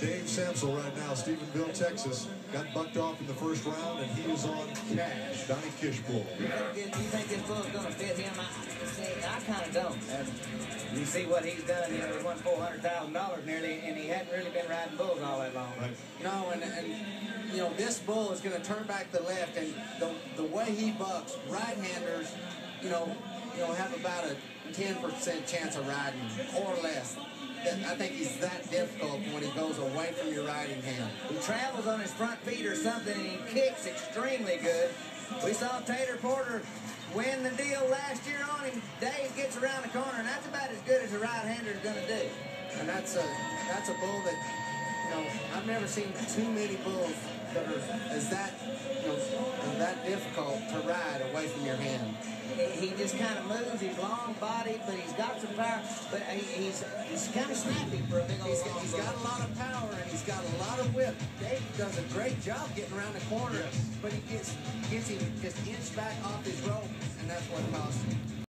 Dave Samsel right now, Stephenville, Texas. Got bucked off in the first round, and he is on Cash. Donnie Kish bull. Kind of don't. And you see what he's done. You know, he won $400,000 nearly, and he hadn't really been riding bulls all that long. Right. No, and, and you know, this bull is going to turn back the left, and the, the way he bucks, right-handers, you know, you know, have about a 10% chance of riding or less. I think he's that difficult when he goes away from your riding hand. He travels on his front feet or something, and he kicks extremely good. We saw Tater Porter win the deal last year on him. Around the corner, and that's about as good as a right-hander is going to do. And that's a that's a bull that you know I've never seen too many bulls that are as that you know that difficult to ride away from your hand he just kind of moves. He's long bodied, but he's got some power. But he's he's kind of snappy for a big old he's, got, he's got a lot of power and he's got a lot of whip. Dave does a great job getting around the corner, yes. but he gets gets him just inch back off his rope,